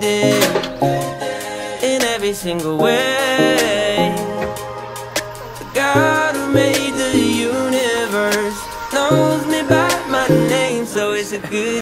day in every single way. The God who made the universe knows me by my name, so it's a good